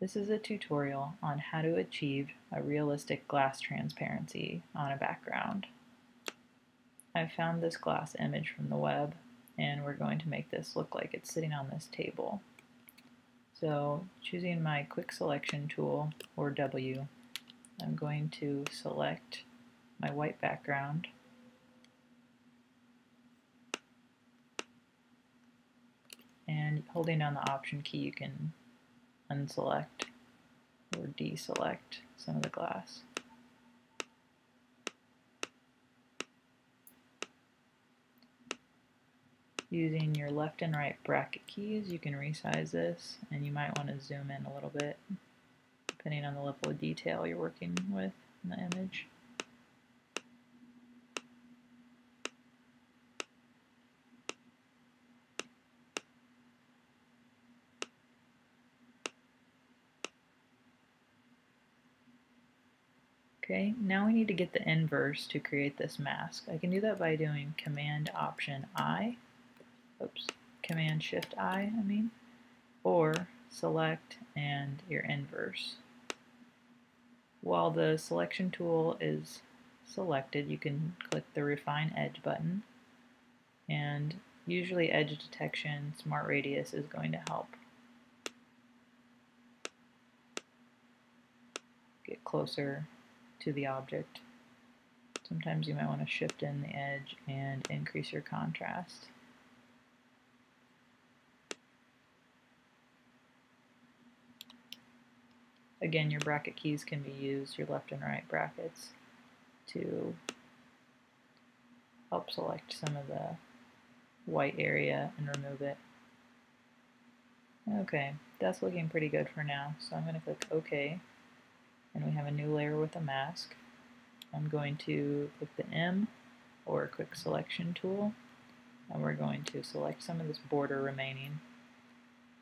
This is a tutorial on how to achieve a realistic glass transparency on a background. I found this glass image from the web and we're going to make this look like it's sitting on this table. So choosing my quick selection tool or W, I'm going to select my white background and holding down the option key you can unselect or deselect some of the glass. Using your left and right bracket keys, you can resize this, and you might want to zoom in a little bit, depending on the level of detail you're working with in the image. Okay, now we need to get the inverse to create this mask. I can do that by doing Command Option I, oops, Command Shift I, I mean, or select and your inverse. While the selection tool is selected, you can click the Refine Edge button, and usually edge detection Smart Radius is going to help. Get closer to the object. Sometimes you might want to shift in the edge and increase your contrast. Again, your bracket keys can be used, your left and right brackets, to help select some of the white area and remove it. Okay, that's looking pretty good for now, so I'm going to click OK and we have a new layer with a mask. I'm going to click the M or quick selection tool and we're going to select some of this border remaining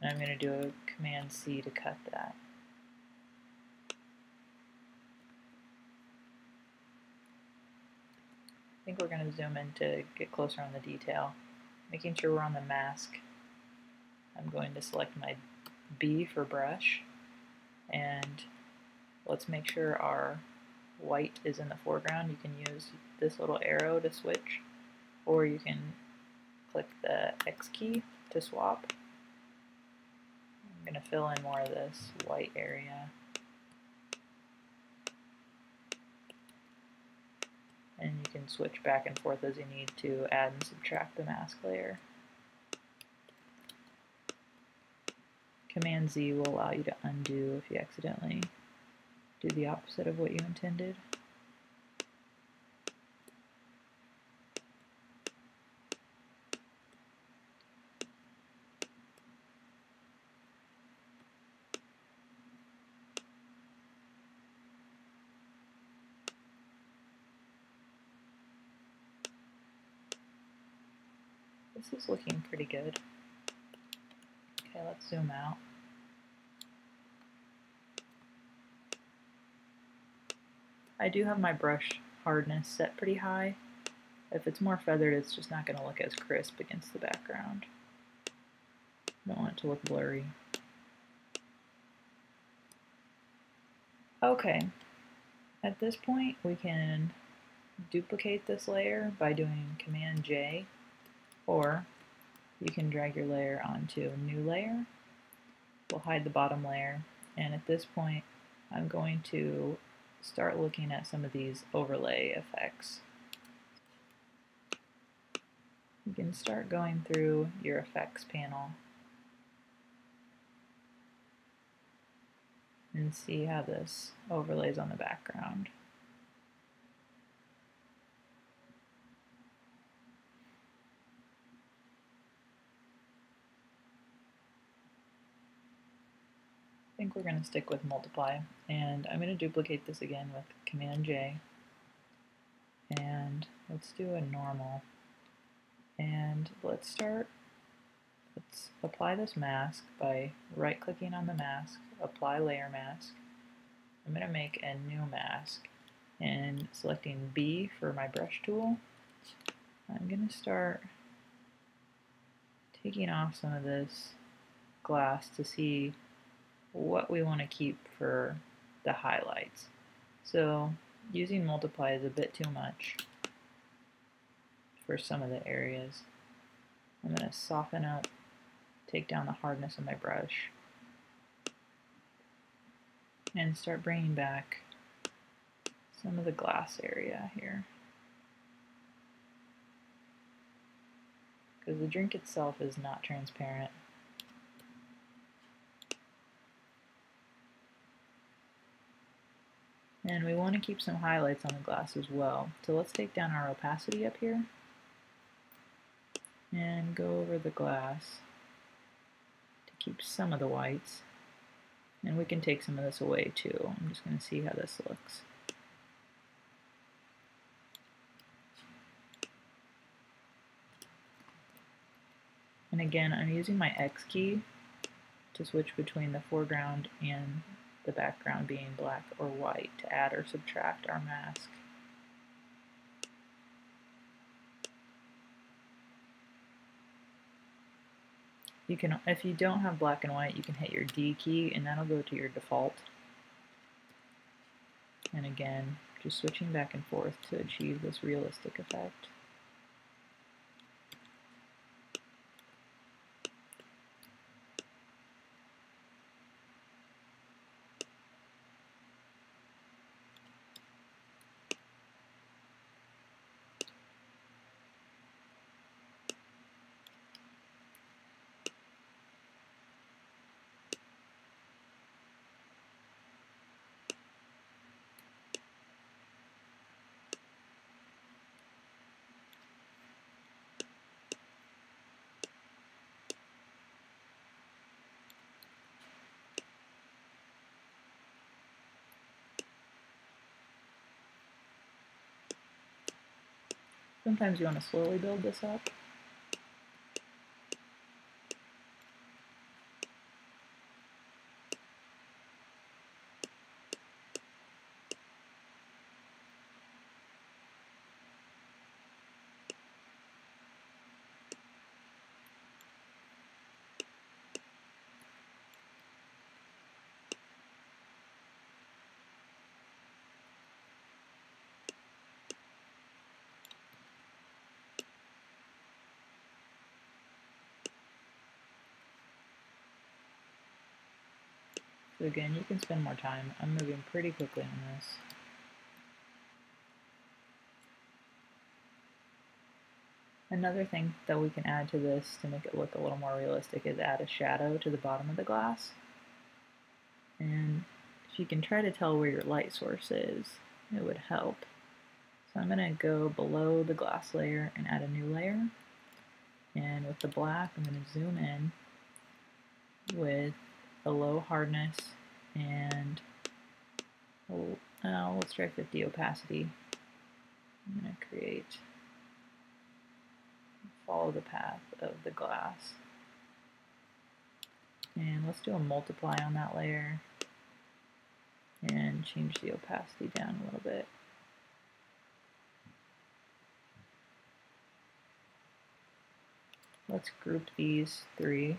and I'm going to do a command C to cut that. I think we're going to zoom in to get closer on the detail. Making sure we're on the mask, I'm going to select my B for brush and Let's make sure our white is in the foreground. You can use this little arrow to switch, or you can click the X key to swap. I'm going to fill in more of this white area. And you can switch back and forth as you need to add and subtract the mask layer. Command Z will allow you to undo if you accidentally do the opposite of what you intended. This is looking pretty good. Okay, let's zoom out. I do have my brush hardness set pretty high. If it's more feathered, it's just not going to look as crisp against the background. Don't want it to look blurry. Okay, at this point we can duplicate this layer by doing Command J, or you can drag your layer onto new layer. We'll hide the bottom layer, and at this point I'm going to start looking at some of these overlay effects. You can start going through your effects panel and see how this overlays on the background. Think we're going to stick with multiply. And I'm going to duplicate this again with Command J. And let's do a normal. And let's start let's apply this mask by right clicking on the mask apply layer mask. I'm going to make a new mask. And selecting B for my brush tool. I'm going to start taking off some of this glass to see what we want to keep for the highlights. So using multiply is a bit too much for some of the areas. I'm going to soften up, take down the hardness of my brush, and start bringing back some of the glass area here. Because the drink itself is not transparent. And we want to keep some highlights on the glass as well. So let's take down our opacity up here and go over the glass to keep some of the whites. And we can take some of this away too. I'm just going to see how this looks. And again, I'm using my X key to switch between the foreground and the background being black or white to add or subtract our mask. You can, if you don't have black and white, you can hit your D key and that'll go to your default. And again, just switching back and forth to achieve this realistic effect. Sometimes you want to slowly build this up. So again, you can spend more time. I'm moving pretty quickly on this. Another thing that we can add to this to make it look a little more realistic is add a shadow to the bottom of the glass. And if you can try to tell where your light source is, it would help. So I'm going to go below the glass layer and add a new layer. And with the black, I'm going to zoom in with a low hardness and oh, uh, let's try 50 opacity. I'm going to create, follow the path of the glass. And let's do a multiply on that layer and change the opacity down a little bit. Let's group these three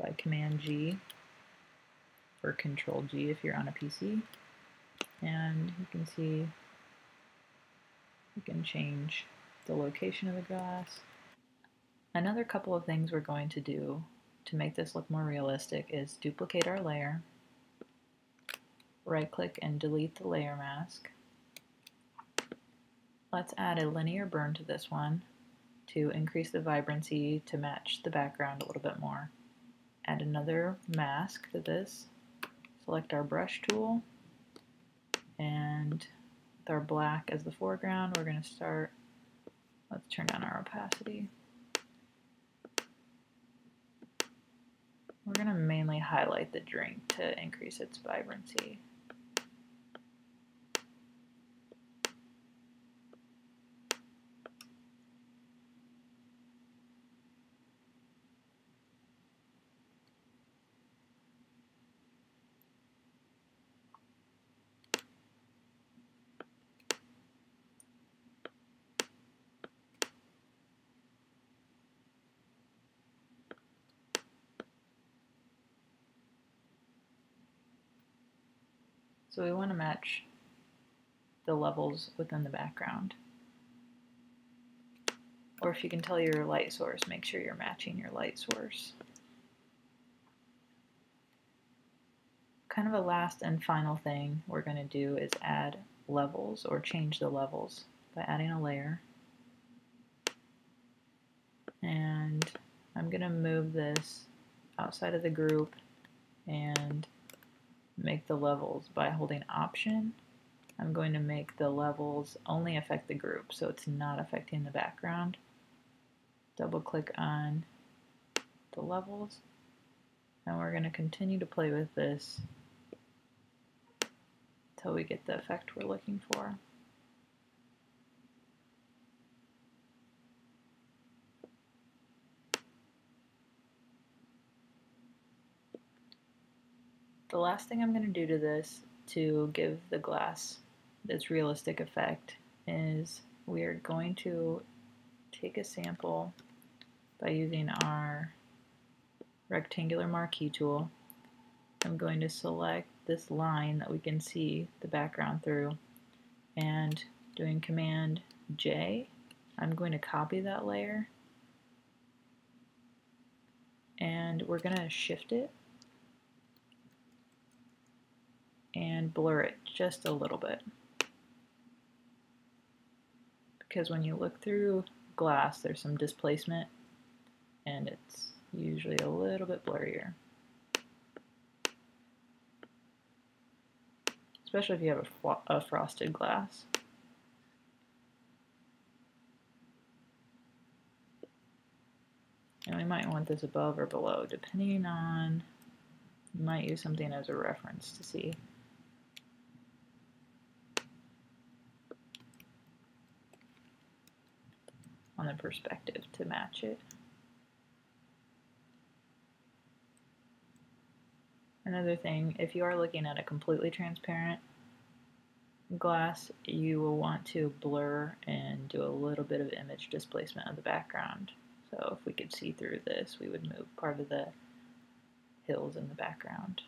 by Command G or Control G if you're on a PC. And you can see you can change the location of the glass. Another couple of things we're going to do to make this look more realistic is duplicate our layer, right click and delete the layer mask. Let's add a linear burn to this one to increase the vibrancy to match the background a little bit more add another mask to this. Select our brush tool and with our black as the foreground, we're going to start, let's turn down our opacity. We're going to mainly highlight the drink to increase its vibrancy. So we want to match the levels within the background. Or if you can tell your light source, make sure you're matching your light source. Kind of a last and final thing we're going to do is add levels or change the levels by adding a layer. And I'm going to move this outside of the group and make the levels by holding option. I'm going to make the levels only affect the group so it's not affecting the background. Double click on the levels and we're going to continue to play with this until we get the effect we're looking for. The last thing I'm going to do to this to give the glass its realistic effect is we are going to take a sample by using our rectangular marquee tool. I'm going to select this line that we can see the background through and doing command J I'm going to copy that layer and we're going to shift it and blur it just a little bit. Because when you look through glass, there's some displacement and it's usually a little bit blurrier. Especially if you have a, a frosted glass. And we might want this above or below, depending on, you might use something as a reference to see on the perspective to match it. Another thing, if you are looking at a completely transparent glass, you will want to blur and do a little bit of image displacement of the background. So if we could see through this, we would move part of the hills in the background.